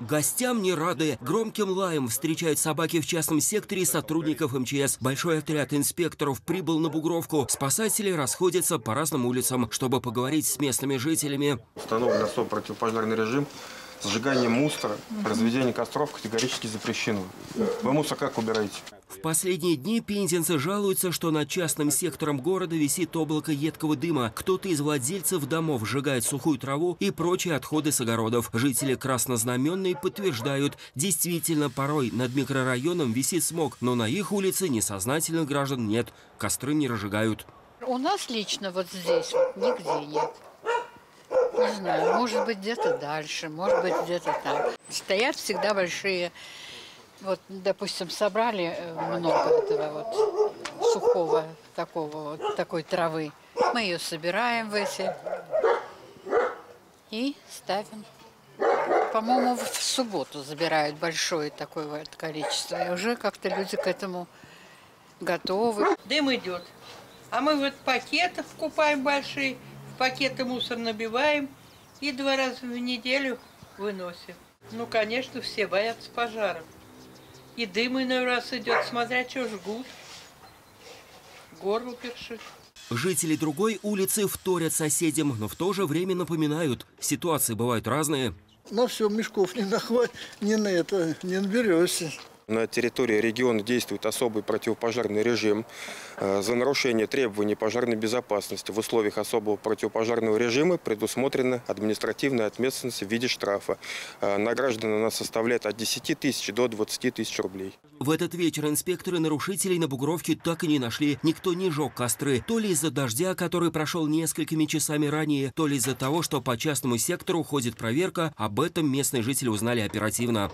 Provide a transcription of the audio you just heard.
Гостям не рады. Громким лаем встречают собаки в частном секторе сотрудников МЧС. Большой отряд инспекторов прибыл на Бугровку. Спасатели расходятся по разным улицам, чтобы поговорить с местными жителями. Установлен особый противопожарный режим. Сжигание мусора, разведение костров категорически запрещено. Вы мусор как убираете? В последние дни пензенцы жалуются, что над частным сектором города висит облако едкого дыма. Кто-то из владельцев домов сжигает сухую траву и прочие отходы с огородов. Жители Краснознаменной подтверждают, действительно порой над микрорайоном висит смог, но на их улице несознательных граждан нет. Костры не разжигают. У нас лично вот здесь вот нигде нет. Не знаю, может быть где-то дальше, может быть где-то там. Стоят всегда большие, вот, допустим, собрали э, много этого вот сухого такого вот такой травы. Мы ее собираем в эти и ставим. По-моему, в субботу забирают большое такое вот количество. И уже как-то люди к этому готовы. Дым идет. А мы вот пакетов купаем большие, пакеты мусор набиваем и два раза в неделю выносим. Ну, конечно, все боятся пожаров. И дым иной раз идет, смотря что жгут. Горло першит. Жители другой улицы вторят соседям, но в то же время напоминают, ситуации бывают разные. На все мешков не нахват, не на это не наберешься. На территории региона действует особый противопожарный режим. Э, За нарушение требований пожарной безопасности в условиях особого противопожарного режима предусмотрена административная ответственность в виде штрафа. Э, На граждан она составляет от 10 тысяч до 20 тысяч рублей. В этот вечер инспекторы нарушителей на Бугровке так и не нашли. Никто не жег костры. То ли из-за дождя, который прошел несколькими часами ранее, то ли из-за того, что по частному сектору ходит проверка. Об этом местные жители узнали оперативно.